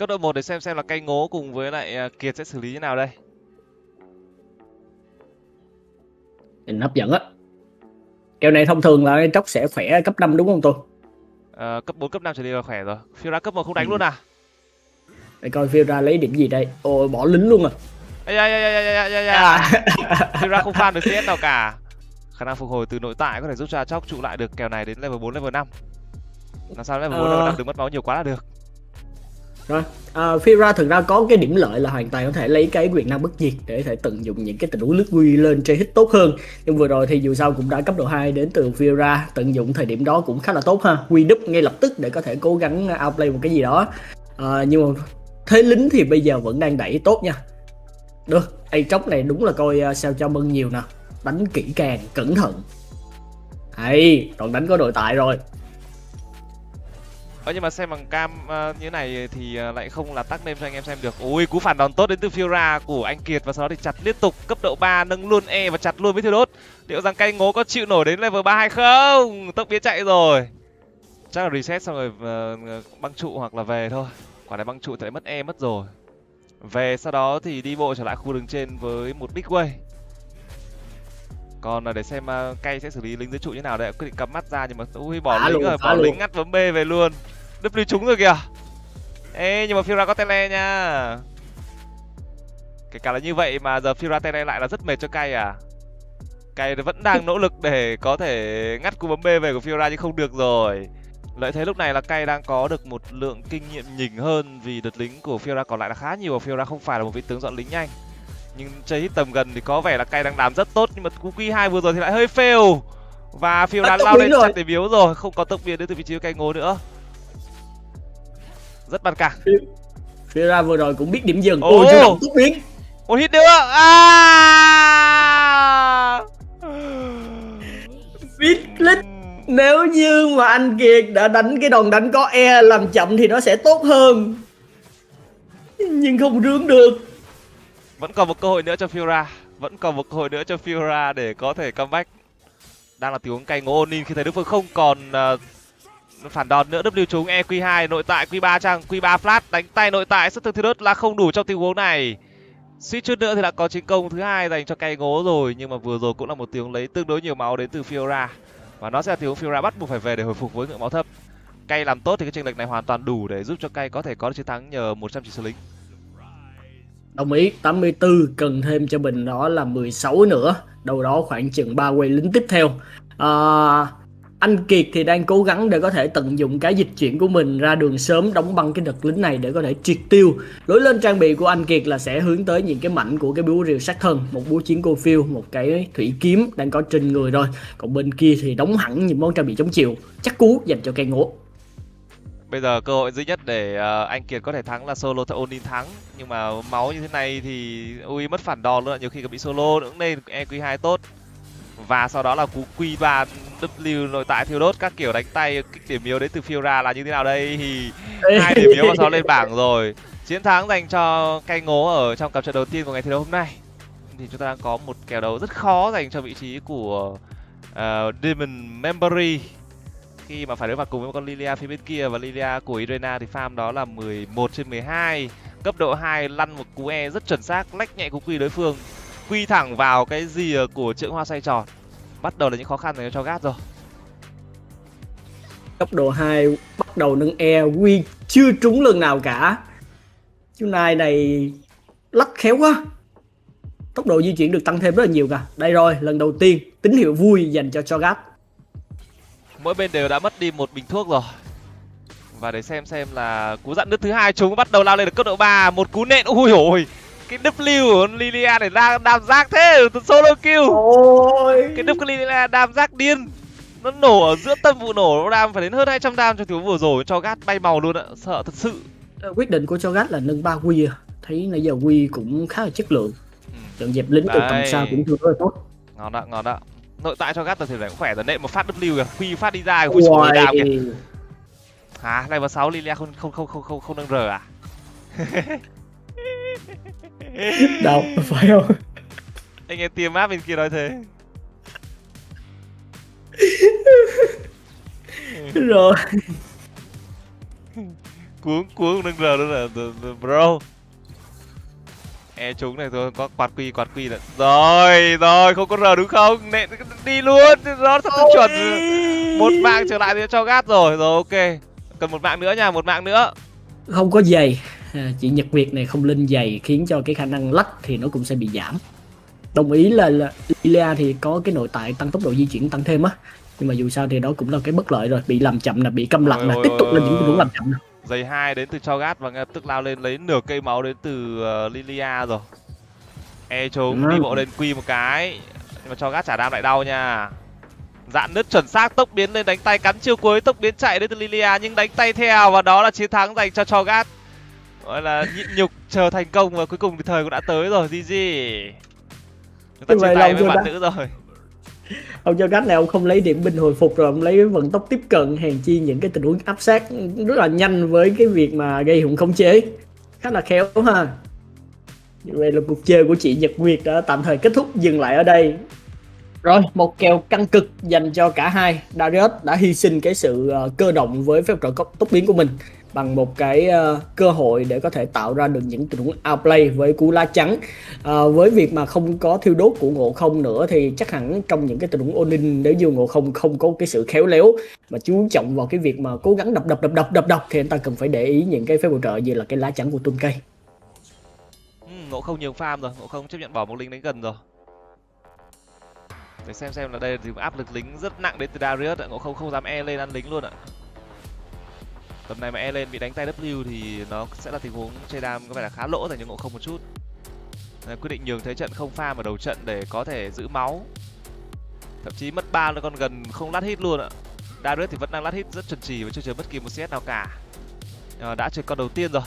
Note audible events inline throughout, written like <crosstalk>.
cấp độ 1 để xem xem là cây ngố cùng với lại à, Kiệt sẽ xử lý như nào đây. Nhìn hấp dẫn á. Kèo này thông thường là tróc sẽ khỏe cấp 5 đúng không tôi? Ờ, cấp 4, cấp 5 trở đi là khỏe rồi. Fiora cấp 1 không đánh Ừ. luôn à? Để coi Fiora lấy điểm gì đây. Ôi bỏ lính luôn à. Ây da, da, da, da, da, da, <laughs> da. Fiora không farm được CS nào cả. Khả năng phục hồi từ nội tại có thể giúp cho Chóc trụ lại được kèo này đến level 4, level 5. Làm sao level 4, Ờ. level 5 đừng mất máu nhiều quá là được. Rồi, à, Fira thực ra có cái điểm lợi là hoàn toàn có thể lấy cái quyền năng bất diệt để có thể tận dụng những cái tình huống lướt quy lên chơi hit tốt hơn. Nhưng vừa rồi thì dù sao cũng đã cấp độ 2 đến từ Fira tận dụng thời điểm đó cũng khá là tốt ha. Quy đúp ngay lập tức để có thể cố gắng outplay một cái gì đó. À, nhưng mà thế lính thì bây giờ vẫn đang đẩy tốt nha. Được, ai Aatrox này đúng là coi à, sao cho mân nhiều nè. Đánh kỹ càng, cẩn thận. Hay, còn đánh có đội tại rồi. Ờ nhưng mà xem bằng cam uh, như này thì ờ, lại không là tắc nêm cho anh em xem được. Ôi cú phản đòn tốt đến từ Fiora của anh Kiệt và sau đó thì chặt liên tục cấp độ 3 nâng luôn E và chặt luôn với Thiêu Đốt. Liệu rằng cây ngố có chịu nổi đến level 3 hay không? Tốc biến chạy rồi. Chắc là reset xong rồi uh, băng trụ hoặc là về thôi. Quả này băng trụ thì lại mất E mất rồi. Về sau đó thì đi bộ trở lại khu đường trên với một big way. Còn là để xem uh, cay sẽ xử lý lính dưới trụ như nào đây quyết định cắm mắt ra nhưng mà ui bỏ Phá lính luôn, rồi bỏ luôn. lính ngắt bấm B về luôn. W trúng rồi kìa. Ê nhưng mà Fiora có tele nha. Kể cả là như vậy mà giờ Fiora tele lại là rất mệt cho cay à. Cay vẫn đang nỗ lực để có thể ngắt cú bấm B về của Fiora nhưng không được rồi. Lợi thế lúc này là cay đang có được một lượng kinh nghiệm nhỉnh hơn vì đợt lính của Fiora còn lại là khá nhiều và Fiora không phải là một vị tướng dọn lính nhanh nhưng chơi hit tầm gần thì có vẻ là cay đang làm rất tốt nhưng mà cú Q2 vừa rồi thì lại hơi fail và À, tốc lao lên chặn để biếu rồi không có tốc biến đến từ vị trí của cay ngố nữa rất bàn cẳng Fiora vừa rồi cũng biết điểm dừng. Ôi, chủ động tốc biến. một hit nữa à Biết lít. Nếu như mà anh Kiệt đã đánh cái đòn đánh có E làm chậm thì nó sẽ tốt hơn. Nhưng không rướng được vẫn còn một cơ hội nữa cho Fiora. Vẫn còn một cơ hội nữa cho Fiora để có thể comeback. Đang là tình huống cay ngố Onin khi thấy đối phương không còn uh, phản đòn nữa. W trúng EQ2 nội tại Q3 chăng Q3 flash đánh tay nội tại sức thương thứ đất là không đủ trong tình huống này. Suýt chút nữa thì đã có chiến công thứ hai dành cho cay ngố rồi nhưng mà vừa rồi cũng là một tiếng lấy tương đối nhiều máu đến từ Fiora. Và nó sẽ là tiếng Fiora bắt buộc phải về để hồi phục với ngưỡng máu thấp. Cay làm tốt thì cái chênh lệch này hoàn toàn đủ để giúp cho cay có thể có được chiến thắng nhờ 100 chỉ số lính. Đồng ý, 84 cần thêm cho Bình đó là 16 nữa. Đâu đó khoảng chừng 3 quay lính tiếp theo. À, anh Kiệt thì đang cố gắng để có thể tận dụng cái dịch chuyển của mình ra đường sớm đóng băng cái đợt lính này để có thể triệt tiêu. Lối lên trang bị của anh Kiệt là sẽ hướng tới những cái mảnh của cái búa rìu sát thân, một búa chiến cô phiêu, một cái thủy kiếm đang có trên người rồi. Còn bên kia thì đóng hẳn những món trang bị chống chịu, chắc cú dành cho cây ngố. Bây giờ cơ hội duy nhất để ờ, anh Kiệt có thể thắng là solo theo Onin thắng. Nhưng mà máu như thế này thì ui mất phản đòn luôn nhiều khi còn bị solo nữa nên EQ2 tốt. Và sau đó là cú Q3 W nội tại thiêu đốt các kiểu đánh tay kích điểm yếu đến từ Fiora là như thế nào đây? Thì hai điểm yếu và sau lên bảng rồi. Chiến thắng dành cho cay ngố ở trong cặp trận đầu tiên của ngày thi đấu hôm nay. Thì chúng ta đang có một kèo đấu rất khó dành cho vị trí của ờ, Demon Memory khi mà phải đối mặt cùng với một con Lilia phía bên kia. Và Lilia của Irena thì farm đó là 11 trên 12 cấp độ 2 lăn một cú E rất chuẩn xác, lách nhẹ cú quy đối phương. Quy thẳng vào cái gì của trượng hoa xoay tròn. Bắt đầu là những khó khăn dành cho gát rồi. Cấp độ 2 bắt đầu nâng E quy chưa trúng lần nào cả. Chú nai này lắc khéo quá. Tốc độ di chuyển được tăng thêm rất là nhiều cả. Đây rồi, lần đầu tiên, tín hiệu vui dành cho Chogat mỗi bên đều đã mất đi một bình thuốc rồi. Và để xem xem là cú dặn đứt thứ hai chúng bắt đầu lao lên được cấp độ 3 một cú nện ui ôi. Cái W của Lilia này đang đam giác thế solo kill. Ôi. Cái đứt của Lilia đam giác điên. Nó nổ ở giữa tâm vụ nổ nó đam phải đến hơn 200 đam trong tiếng vừa rồi. Cho gát bay màu luôn ạ sợ thật sự. Quyết định của Chogat là nâng 3 quy à. thấy nãy giờ quy cũng khá là chất lượng. Ừ. trận dẹp lính từ tầm xa cũng rất là tốt. Ngon đó ngon đó nội tại cho gắt thể này cũng khỏe rồi nện một phát W kìa. Quy phát đi ra quy sổ đam kìa. Hả? Level 6 Lilia không không không không không không nâng R à? <laughs> Đâu phải không? Anh em tiêm map bên kia nói thế. <laughs> Rồi. Cuống cuống nâng rờ nữa là bro e chúng này thôi có quạt quy quạt quy rồi rồi rồi không có rờ đúng không? Nện đi luôn nó thật chuẩn. Một mạng trở lại thì cho gát rồi. Rồi ok. Cần một mạng nữa nha một mạng nữa. Không có giày. À, chị nhật việt này không lên giày khiến cho cái khả năng lách thì nó cũng sẽ bị giảm. Đồng ý là, là Lilia thì có cái nội tại tăng tốc độ di chuyển tăng thêm á. Nhưng mà dù sao thì đó cũng là cái bất lợi rồi. Bị làm chậm là bị câm lặng là tiếp tục lên những tình huống làm chậm này. Giày hai đến từ cho gát và ngay tức lao lên lấy nửa cây máu đến từ uh, Lilia rồi. E trống đi bộ lên quy một cái nhưng mà cho gát trả đam lại đau nha. Dạn nứt chuẩn xác tốc biến lên đánh tay cắn chiêu cuối tốc biến chạy đến từ Lilia nhưng đánh tay theo và đó là chiến thắng dành cho cho gát gọi là nhịn nhục chờ thành công và cuối cùng thì thời cũng đã tới rồi GG chúng ta chia tay với bạn nữ rồi ông cho cách này ông không lấy điểm binh hồi phục rồi, ông lấy vận tốc tiếp cận, hèn chi những cái tình huống áp sát rất là nhanh với cái việc mà gây hùng không chế. Khá là khéo ha. Như vậy là cuộc chơi của chị Nhật Nguyệt đã tạm thời kết thúc, dừng lại ở đây. Rồi, một kèo căng cực dành cho cả hai. Darius đã hy sinh cái sự ờ, cơ động với phép trợ tốc biến của mình bằng một cái uh, cơ hội để có thể tạo ra được những tình huống outplay với cú lá trắng uh, ờ, với việc mà không có thiêu đốt của ngộ không nữa thì chắc hẳn trong những cái tình huống onin nếu như ngộ không không có cái sự khéo léo mà chú trọng vào cái việc mà cố gắng đập đập đập đập đập đập thì anh ta cần phải để ý những cái phép bổ trợ như là cái lá trắng của tung cây. Ừ, ngộ không nhiều farm rồi ngộ không chấp nhận bỏ một lính đến gần rồi. Để xem xem là đây thì áp lực lính rất nặng đến từ Darius ạ ngộ không không dám e lên ăn lính luôn ạ tầm này mà e lên bị đánh tay w thì nó sẽ là tình huống chơi đam có vẻ là khá lỗ dành cho ngộ không một chút. Nên quyết định nhường thế trận không pha vào đầu trận để có thể giữ máu. Thậm chí mất ba nó còn gần không lát hit luôn ạ. Darius thì vẫn đang lát hit rất chuẩn chỉ và chưa chơi bất kỳ một cs nào cả. À, đã chơi con đầu tiên rồi.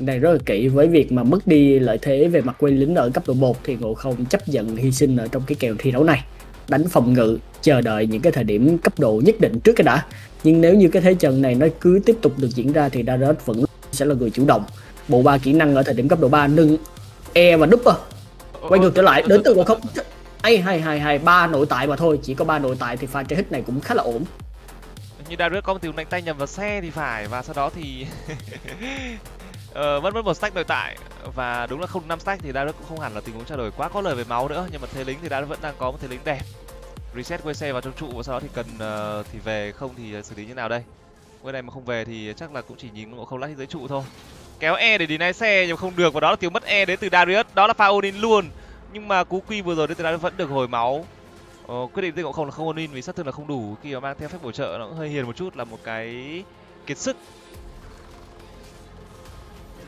Đang rất là kỹ với việc mà mất đi lợi thế về mặt quay lính ở cấp độ 1 thì Ngộ Không chấp nhận hy sinh ở trong cái kèo thi đấu này. Đánh phòng ngự chờ đợi những cái thời điểm cấp độ nhất định trước cái đã nhưng nếu như cái thế trận này nó cứ tiếp tục được diễn ra thì Darius vẫn sẽ là người chủ động. Bộ ba kỹ năng ở thời điểm cấp độ 3 nâng e và đúp à. quay ngược trở lại đến từ quả Không. Ai hai hai hai ba nội tại mà thôi chỉ có ba nội tại thì pha trái hit này cũng khá là ổn. Như Darius có một tiếng đánh tay nhầm vào xe thì phải và sau đó thì uh, <laughs> mất mất một stack nội tại. Và đúng là không năm stack thì Darius cũng không hẳn là tình huống trao đổi quá có lời về máu nữa nhưng mà thế lính thì Darius vẫn đang có một thế lính đẹp reset quay xe vào trong trụ và sau đó thì cần uh, thì về không thì xử lý như nào đây? Quay này mà không về thì chắc là cũng chỉ nhìn ngộ không lát dưới trụ thôi. Kéo e để deny xe nhưng không được và đó là tiếng mất e đến từ Darius. Đó là pha onin luôn. Nhưng mà cú quy vừa rồi đến từ Darius vẫn được hồi máu. Ờ, quyết định ngộ không là không onin vì sát thương là không đủ. Khi mà mang theo phép bổ trợ nó cũng hơi hiền một chút là một cái kiệt sức.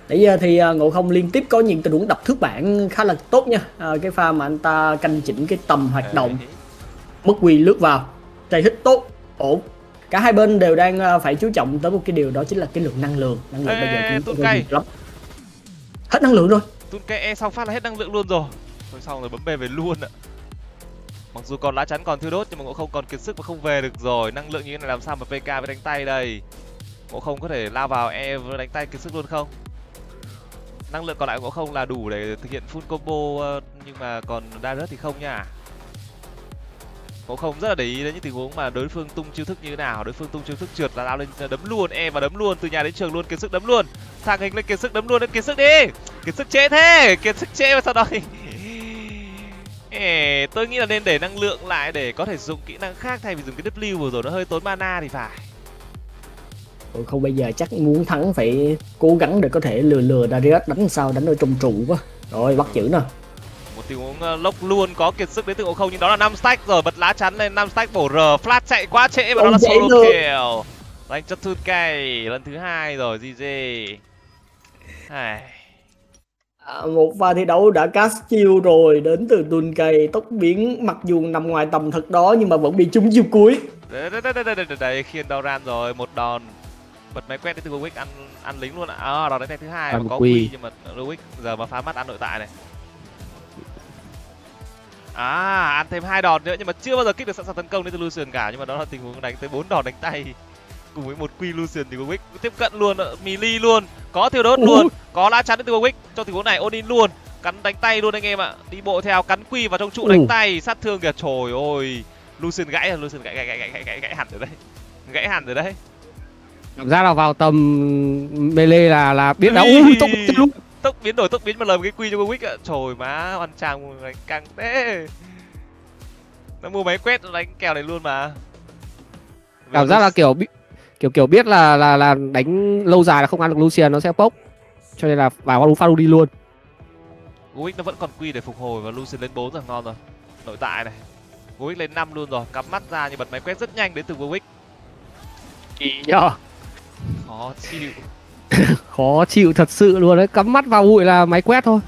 Nãy giờ thì uh, ngộ không liên tiếp có những tình huống đập thước bản khá là tốt nha. À, cái pha mà anh ta canh chỉnh cái tầm hoạt động mất quy lướt vào. Tay hít tốt ổn. Cả hai bên đều đang uh, phải chú trọng tới một cái điều đó chính là cái lượng năng lượng năng lượng Ê, bây giờ cũng cay lắm. Hết năng lượng rồi. Tun cây e xong phát là hết năng lượng luôn rồi. Rồi xong rồi bấm về về luôn ạ. Mặc dù còn lá chắn còn thiêu đốt nhưng mà cũng không còn kiệt sức và không về được rồi. Năng lượng như thế này làm sao mà pk với đánh tay đây? Ngộ không có thể lao vào e với đánh tay kiệt sức luôn không? Năng lượng còn lại của không là đủ để thực hiện full combo ờ, nhưng mà còn Darius thì không nha có không? Rất là để ý đến những tình huống mà đối phương tung chiêu thức như thế nào. Đối phương tung chiêu thức trượt là lao lên ờ, đấm luôn. E và đấm luôn từ nhà đến trường luôn kiệt sức đấm luôn. Thang hình lên kiệt sức đấm luôn lên kiệt sức đi. Kiệt sức chế thế kiệt sức chế và sau đó thì <laughs> Ê, tôi nghĩ là nên để năng lượng lại để có thể dùng kỹ năng khác thay vì dùng cái W vừa rồi nó hơi tốn mana thì phải. Không bây giờ chắc muốn thắng phải cố gắng để có thể lừa lừa Darius đánh sao đánh ở trong trụ quá. Rồi bắt chữ nè tình huống uh, lốc luôn có kiệt sức đến từ ngộ không nhưng đó là năm stack rồi bật lá chắn lên năm stack bổ r flash chạy quá trễ và đó là solo kill. Dành cho thun cay lần thứ hai rồi gg À, một pha thi đấu đã cast chiêu rồi đến từ tuần cây tốc biến mặc dù nằm ngoài tầm thật đó nhưng mà vẫn bị trúng chiêu cuối. Đấy đấy đấy đấy đấy khiên Doran rồi một đòn. Bật máy quét đến từ Warwick ăn ăn lính luôn ạ. À, đòn đánh tay thứ hai mà có quy. nhưng mà Warwick giờ mà phá mắt ăn nội tại này à ăn thêm hai đòn nữa nhưng mà chưa bao giờ kích được sẵn sàng tấn công đến từ Lucian cả. Nhưng mà đó là tình huống đánh tới bốn đòn đánh tay <laughs> cùng với một quy Lucian thì Warwick. Tiếp cận luôn melee luôn. Có thiêu đốt luôn có lá chắn đến từ Warwick. Cho tình huống này Odin luôn. Cắn đánh tay luôn anh em ạ. Đi bộ theo cắn quy vào trong trụ đánh tay sát thương kìa. Trời ơi. Lucian gãy Lucian gãy gãy gãy gãy gãy, gãy hẳn rồi đấy. Gãy hẳn rồi đấy. Cảm giác là vào tầm melee là là biết đã ui. tốc luôn tốc biến đổi tốc biến mà lầm cái quy cho Warwick ạ. Trời má hoàn trang đánh căng thế. Nó mua máy quét đánh kèo này luôn mà. Cảm giác là kiểu kiểu kiểu biết là là là đánh lâu dài là không ăn được Lucian nó sẽ bốc. Cho nên là vào đúng phát đi luôn. Warwick nó vẫn còn quy để phục hồi và Lucian lên 4 rồi ngon rồi. Nội tại này. Warwick lên 5 luôn rồi cắm mắt ra nhưng bật máy quét rất nhanh đến từ Warwick kỳ nhờ. Khó chịu <coughs> khó chịu thật sự luôn đấy. Cắm mắt vào bụi là máy quét thôi.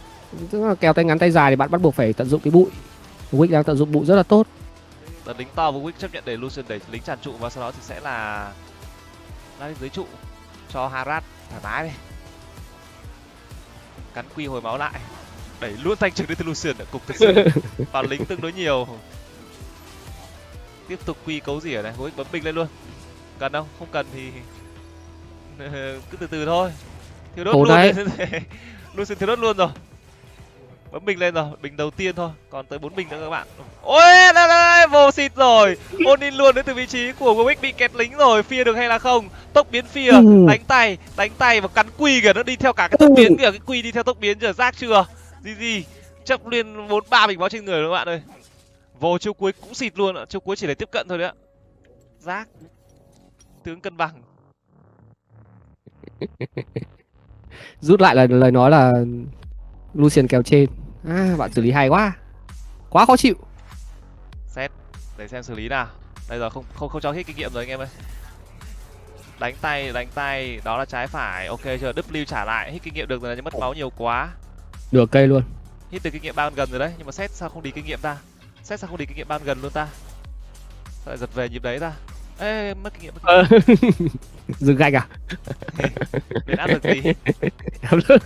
Tức là kèo tay ngắn tay dài thì bạn bắt buộc phải tận dụng cái bụi. Wick đang tận dụng bụi rất là tốt. Đợt lính to với Wick chấp nhận để Lucian đẩy lính tràn trụ và sau đó thì sẽ là lên dưới trụ cho Harad thoải mái đi. Cắn quy hồi máu lại. Đẩy luôn thanh trực đến từ Lucian ở cục thật sự. <laughs> Vào lính tương đối nhiều. Tiếp tục quy cấu gì ở này Wick bấm binh lên luôn. Cần không? Không cần thì <laughs> cứ từ từ thôi. Thiếu đốt Ủa luôn đấy. <laughs> Lucian thiếu đốt luôn rồi. Bấm bình lên rồi bình đầu tiên thôi. Còn tới bốn bình nữa các bạn. Ôi đây đây vô xịt rồi. <laughs> Onin luôn đến từ vị trí của Warwick bị kẹt lính rồi. Phia được hay là không? Tốc biến phia. Ừ. đánh tay đánh tay và cắn quy kìa. Nó đi theo cả cái tốc biến kìa. Cái quy đi theo tốc biến chưa rác chưa? Gì gì? Chấp liên bốn ba bình máu trên người các bạn ơi. Vô chiêu cuối cũng xịt luôn ạ. Chiêu cuối chỉ để tiếp cận thôi đấy ạ. Rác. Tướng cân bằng <laughs> rút lại là lời nói là Lucian kèo trên. À bạn xử lý hay quá. Quá khó chịu. Xét để xem xử lý nào. Đây rồi không không không cho hết kinh nghiệm rồi anh em ơi. Đánh tay đánh tay đó là trái phải. Ok chưa? W trả lại. Hít kinh nghiệm được rồi nhưng mất máu nhiều quá. Được cây luôn. Hít được kinh nghiệm bao gần rồi đấy nhưng mà xét sao không đi kinh nghiệm ta? Xét sao không đi kinh nghiệm bao gần luôn ta? Sao lại giật về nhịp đấy ta? Ê mất kinh nghiệm mất kinh nghiệm. <laughs> <laughs> dừng gạch à? Biến áp lực gì? Áp lực.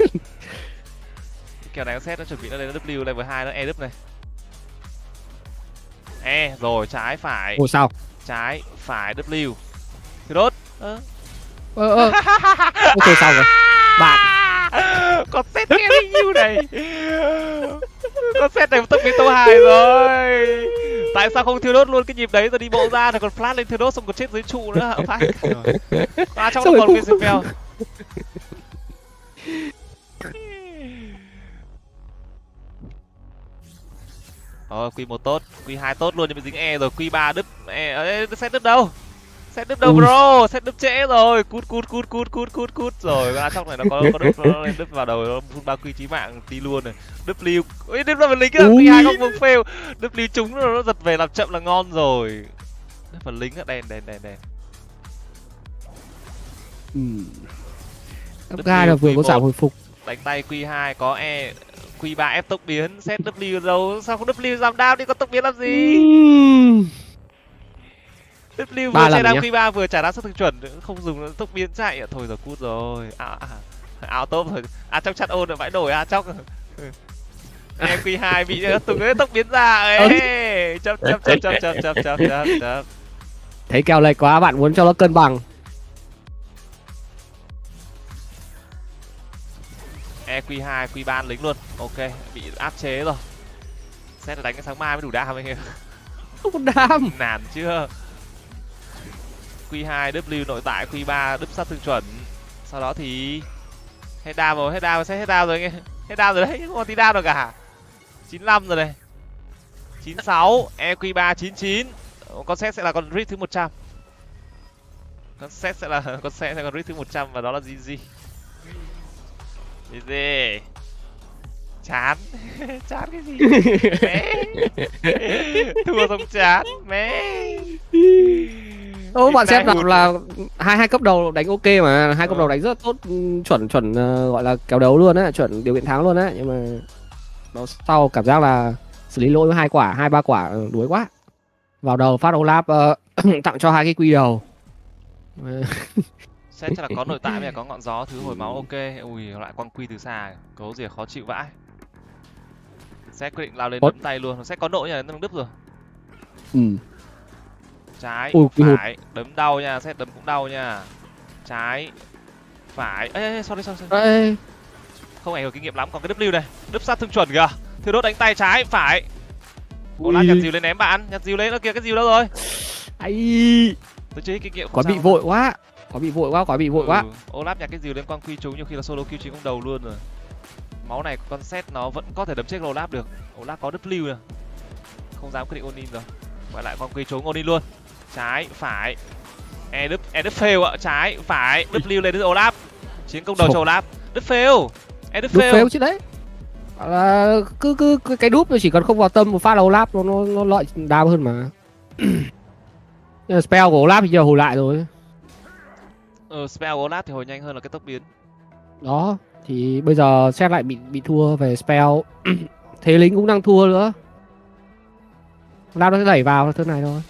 kèo này có xét nó chuẩn bị nó lên W level hai nó e đúp này. E rồi trái phải. Ồ sao? Trái phải W. Thì đốt. Ơ. Ơ ơ. Ok xong rồi. <laughs> Bạn. Con set nghe nhiêu này <laughs> con set này tốc biến tô hai rồi. Tại sao không thiêu đốt luôn cái nhịp đấy? Rồi đi bộ ra rồi còn flash lên thiêu đốt xong còn chết dưới trụ nữa hả phải <laughs> à trong lại còn cái spell <laughs> Ờ, quy một tốt, quy hai tốt luôn nhưng mà dính e rồi, quy ba đứt. E, ấy, set đứt đâu? Set đứt đâu Ui. bro? Set đứt trễ rồi, cút cút cút cút cút cút cút rồi. À trong này nó có có đứt nó lên đứt vào đầu nó phun ba quy chí mạng tí luôn này. W. Ui đứt vào phần lính quy hai không vương fail. W trúng rồi nó giật về làm chậm là ngon rồi. Đứt phần lính á, đèn đèn đèn đèn. ừ. Gai là vừa có Q1. giảm hồi phục Đánh tay quy hai có e quy ba ép tốc biến, set W đâu? Sao không W giảm đao đi có tốc biến làm gì? W vừa lần đam nhá. quy ba vừa trả đam sát thương chuẩn không dùng tốc biến chạy. À, thôi rồi cút rồi. À, à, áo tốt rồi. À trong chat ôn rồi vãi đổi à chóc <laughs> em quy hai bị <laughs> tụi cái tốc biến ra. Ấy chấp chấp chấp chấp chấp chấp chấp chấp chấp thấy kèo lệch quá bạn muốn cho nó cân bằng. E q hai q ba lính luôn. Ok bị áp chế rồi. Xét là đánh cái sáng mai mới đủ đam anh em không có đam. Nản chưa Q2 W nội tại Q3 đứt sát thương chuẩn. Sau đó thì hết đam rồi hết rồi sẽ hết đam rồi anh em hết đam rồi đấy không còn tí đam đâu cả 95 rồi này. 96 EQ3 99 con set sẽ là con rít thứ 100 <laughs> con set sẽ là con set sẽ là con rít thứ 100 và đó là GG GG chán. <laughs> Chán cái gì? <laughs> Mẹ. Thua xong chán. Mẹ Ô, bạn xem bảo là hai hai cấp đầu đánh ok mà. Hai cấp Ờ. đầu đánh rất tốt chuẩn chuẩn ờ, gọi là kéo đấu luôn á chuẩn điều kiện thắng luôn á. Nhưng mà đấu sau cảm giác là xử lý lỗi với hai quả hai ba quả ừ, đuối quá. Vào đầu phát Olaf ờ, <clears throat> tặng cho hai cái quy đầu. <laughs> Ờ, Xét chắc là có nội tại với là có ngọn gió thứ hồi máu ok. Ui lại quăng quy từ xa cấu gì khó chịu vãi. Xét quyết định lao lên đấm tay luôn. Xét có nội nha nó đứt rồi. Ừ. trái hụt. phải. Đấm đau nha xét đấm cũng đau nha. Trái phải. Ê, ê sorry sorry, sorry. Ê, không ảnh hưởng kinh nghiệm lắm còn cái W này đứt sát thương chuẩn kìa. Thiếu đốt đánh tay trái phải. Ô ui, lát nhặt dìu lên ném bạn nhặt dìu lên nó kìa cái dìu đâu rồi? Ấy tôi hết kinh nghiệm quá bị vội quá. Có bị vội quá có bị vội quá. ừ. Olaf nhặt cái gì lên quang quy trúng nhiều khi là solo kill chính cũng đầu luôn rồi. Máu này con set nó vẫn có thể đấm chết Olaf được. Olaf có W nè không dám quyết định Onin rồi. Quay lại quang quy trúng Onin luôn trái phải. E đức e đức fail ạ. Trái phải. W lên đến Olaf. Chiến công đầu cho Olaf. Đức fail. E đúp fail. fail chứ đấy. Là cứ cứ, cứ cái đúp nó chỉ cần không vào tâm một phát là Olaf nó nó, nó lợi đam hơn mà. <clears throat> Spell của Olaf thì giờ hồi lại rồi. Ừ, spell của Olaf thì hồi nhanh hơn là cái tốc biến. Đó thì bây giờ xét lại bị bị thua về spell. <clears throat> Thế lính cũng đang thua nữa. Olaf nó sẽ đẩy vào thứ này thôi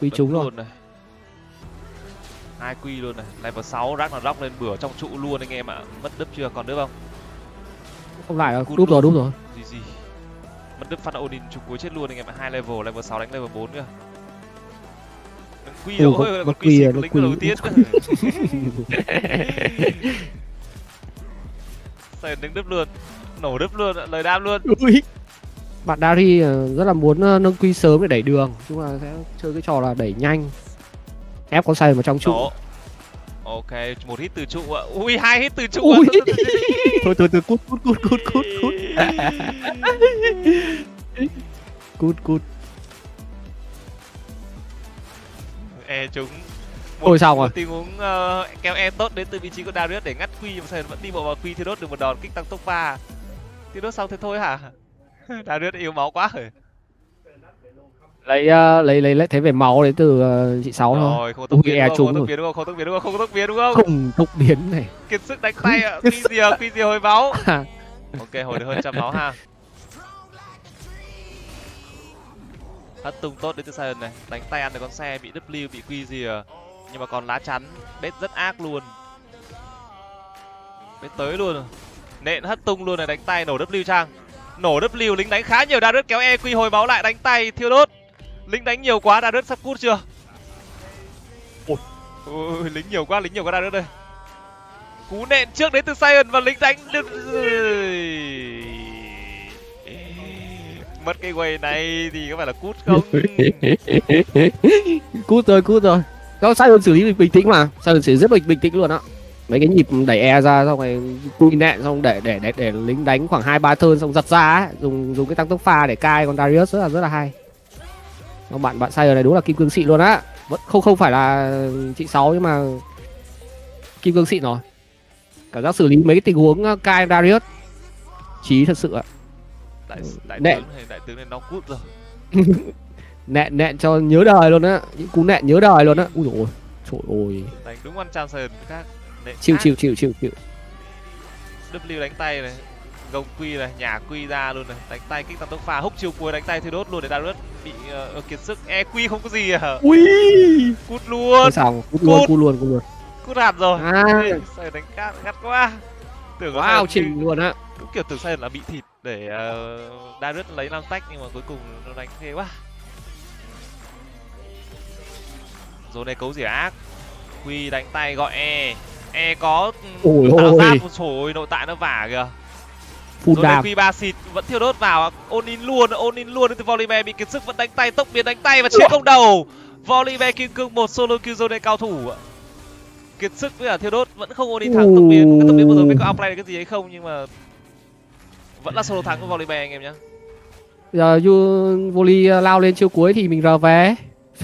quy chúng rồi luôn này. Hai quy luôn này. Level 6 Ragnarok lên bửa trong trụ luôn anh em ạ. Mất đứt chưa? Còn đứt không? Không lại rồi. Đúp rồi đúp rồi. Gì gì? Mất đứt phát Odin trục cuối chết luôn anh em ạ. Hai level level 6 đánh level 4 nữa. Quy Ừ, rồi. con- quy à, con lính quy. đầu tiên. <laughs> Sền đứng đứt luôn? Nổ đứt luôn lời đam luôn. Ui. Bạn Dari ờ, rất là muốn ờ, nâng quy sớm để đẩy đường chúng là sẽ chơi cái trò là đẩy nhanh. Ép con say vào trong trụ. Ok một hit từ trụ ạ. Ui hai hit từ trụ Ui. ạ. <laughs> thôi thôi thôi cút cút cút cút cút cút. <laughs> Cút cút. E chúng Ôi, xong rồi. một tình huống ờ, kéo e tốt đến từ vị trí của Darius để ngắt quy mà Sền vẫn đi bộ vào quy thì đốt được một đòn kích tăng tốc pha thì đốt xong thế thôi hả <laughs> Darius yếu máu quá rồi. Lấy ờ, lấy lấy lấy thế về máu đấy từ ờ, chị sáu thôi. Rồi không tốc biến e đúng không? biến đúng không? Không tốc biến đúng không? Không tốc biến đúng không? Không tốc biến này. Kiệt sức đánh tay ạ. Quy rìa quy rìa hồi máu. <laughs> Ok hồi được hơn trăm máu ha. Hất tung tốt đến từ Sion này. Đánh tay ăn được con xe bị W bị quy rìa nhưng mà còn lá chắn. Bết rất ác luôn. Bết tới luôn. Nện hất tung luôn này đánh tay nổ W trang nổ W lính đánh khá nhiều Darius kéo E hồi máu lại, đánh tay thiêu đốt. Lính đánh nhiều quá Darius sắp cút chưa? Ôi ôi, lính nhiều quá, lính nhiều quá Darius đây cú nện trước đến từ Sion và lính đánh mất cái quay này thì có phải là cút không? <laughs> Cút rồi cút rồi. Có Sion xử lý bình tĩnh mà? Sion xử lý rất bình bình tĩnh luôn á? Mấy cái nhịp đẩy e ra xong rồi quy nẹn xong để để để để lính đánh khoảng hai ba turn xong giật ra ấy. dùng dùng cái tăng tốc pha để cai con Darius rất là rất là hay. Nó bạn bạn Sion này đúng là kim cương xịn luôn á. Vẫn không không phải là chị sáu nhưng mà kim cương xịn rồi. Cảm giác xử lý mấy cái tình huống uh, cai Darius. Chí thật sự ạ. Đại đại tướng này đại tướng này nó cút rồi. <laughs> Nẹn nẹn cho nhớ đời luôn á. Những cú nẹn nhớ đời luôn á. Ui ôi trời ơi. Đánh đúng one chance các chịu ác. chịu chịu chịu chịu W đánh tay này gồng quy này nhả quy ra luôn này. Đánh tay kích tăng tốc pha húc chiêu cuối đánh tay thì đốt luôn để Darius bị uh, kiệt sức. E quy không có gì à. Ui! Cút luôn. Xong cút luôn Cút. cút luôn cút luôn. Cút hạt rồi. À. Sion đánh cát gắt quá. Tưởng wow trình luôn á. Cũng kiểu tưởng Sion là bị thịt để uh, Darius lấy năm tách nhưng mà cuối cùng nó đánh ghê quá. Rồi này cấu rỉa ác quy đánh tay gọi e e có Ôi tạo ôi. ra một sổ nội tại nó vả kìa. Phun rồi quy ba xịt vẫn thiêu đốt vào. Onin luôn onin luôn. Từ volleyman bị kiệt sức vẫn đánh tay tốc biến đánh tay và chiến công đầu. Volleyman kim cương một solo kill zone cao thủ. Kiệt sức với cả thiêu đốt vẫn không onin thắng tốc biến. Cái tốc biến vừa rồi biết có outplay được cái gì hay không nhưng mà vẫn là solo thắng của volleyman anh em nhá. Giờ you volley uh, lao lên chiêu cuối thì mình rờ về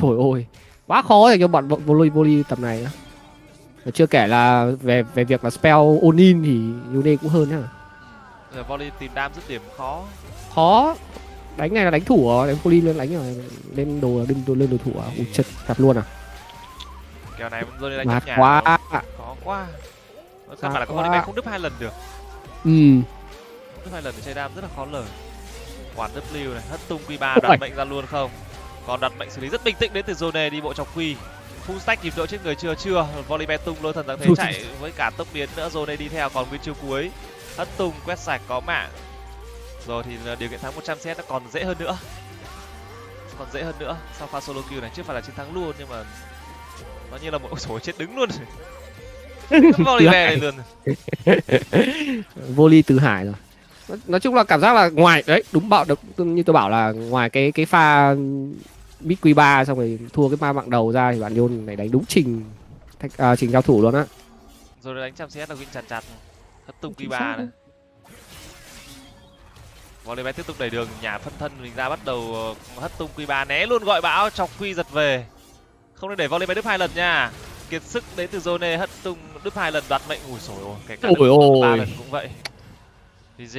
trời ơi quá khó để cho bọn volley volley tầm này á. Và chưa kể là về về việc là spell onin thì Yone cũng hơn nhá. Giờ volley tìm đam dứt điểm khó. Khó. Đánh này là đánh thủ à? Đánh volley lên đánh rồi lên đồ lên đồ lên đồ thủ à? Ui chật chặt luôn à? Kèo này vẫn rơi đánh nhà quá. Khó quá. Mát bản là có quá. volleyman không đứt hai lần được. Ừ. Đứt hai lần để chơi đam rất là khó lời. Quản W này hất tung quy ba Ôi. đoạt mệnh ra luôn không? Còn đoạt mệnh xử lý rất bình tĩnh đến từ zone đi bộ trong quy full stack nhịp độ trên người chưa? Chưa. Volleyman tung lôi thần thắng thế chạy với cả tốc biến nữa. Zone đi theo còn nguyên chiêu cuối. Hất tung quét sạch có mạng. Rồi thì điều kiện thắng 100 set nó còn dễ hơn nữa. Còn dễ hơn nữa. Sau pha solo kill này chưa phải là chiến thắng luôn nhưng mà nó như là một ôi dồi chết đứng luôn. <laughs> Volleyman này luôn. <laughs> Volley từ hải rồi. Nói- nói chung là cảm giác là ngoài đấy đúng bảo được. Như tôi bảo là ngoài cái cái pha bit q 3 xong rồi thua cái ma mạng đầu ra thì bạn Yôn này đánh đúng trình thạch à, trình cao thủ luôn á. Rồi đánh trăm cs là win chặt chặt hất tung q ba này. Volley bé tiếp tục đẩy đường nhà phân thân mình ra bắt đầu ờ, hất tung q ba né luôn gọi bão chọc quy giật về. Không nên để volley bé đứt hai lần nha. Kiệt sức đến từ zone hất tung đứt hai lần đoạt mệnh. Ủi sổi ôi kể cả ba lần cũng vậy. GG